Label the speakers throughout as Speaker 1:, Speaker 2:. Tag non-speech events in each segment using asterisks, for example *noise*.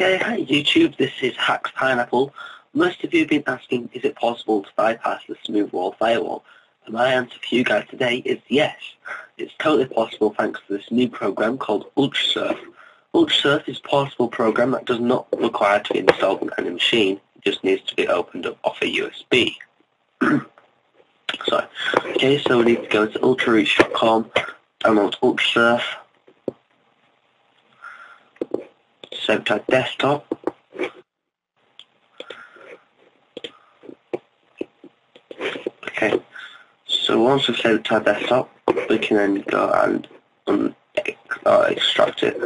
Speaker 1: Okay, hi YouTube, this is Hacked Pineapple. Most of you have been asking, is it possible to bypass the smooth wall firewall? And my answer for you guys today is yes. It's totally possible thanks to this new program called UltraSurf. UltraSurf is a portable program that does not require to be installed on any machine. It just needs to be opened up off a USB. *clears throat* so, okay, so we need to go to ultrareach.com, download UltraSurf, save to desktop. Okay, so once we've to our desktop, we can then go and um, uh, extract it.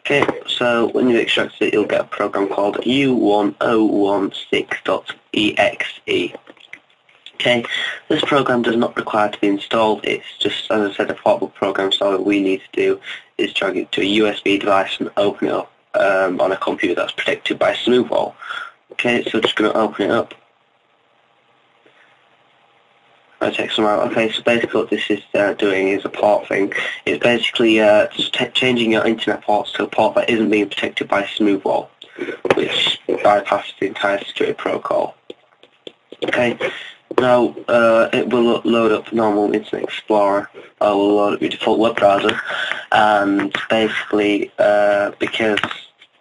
Speaker 1: Okay, so when you extract it, you'll get a program called U1016.exe. Okay, this program does not require to be installed. It's just, as I said, a portable program. So all we need to do is drag it to a USB device and open it up um, on a computer that's protected by Smoothwall. Okay, so just going to open it up. I take some out. Okay, so basically what this is uh, doing is a port thing. It's basically uh, just changing your internet ports to a port that isn't being protected by Smoothwall, which bypasses the entire security protocol. Okay, now, uh, it will load up normal Internet Explorer, or will load up your default web browser, and basically, uh, because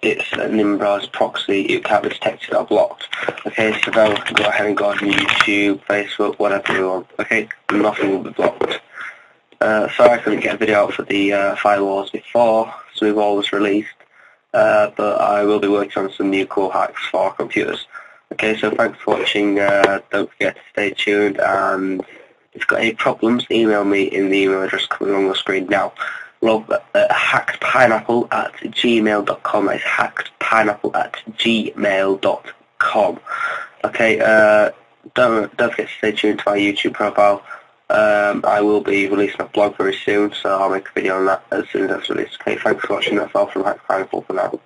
Speaker 1: it's an in-browser proxy, it can't be detected or blocked. Okay, so can go ahead and go on YouTube, Facebook, whatever you want. Okay, nothing will be blocked. Uh, sorry I couldn't get a video out for the uh, firewalls before Smoothwall was released, uh, but I will be working on some new cool hacks for computers. Okay, so thanks for watching. Uh, don't forget to stay tuned. And if you've got any problems, email me in the email address coming on the screen now. Rob at uh, hackedpineapple at gmail.com. That's hackedpineapple at gmail.com. Okay, uh, don't, don't forget to stay tuned to my YouTube profile. Um, I will be releasing a blog very soon, so I'll make a video on that as soon as it's released. Okay, thanks for watching. That's all from Hacked Pineapple for now.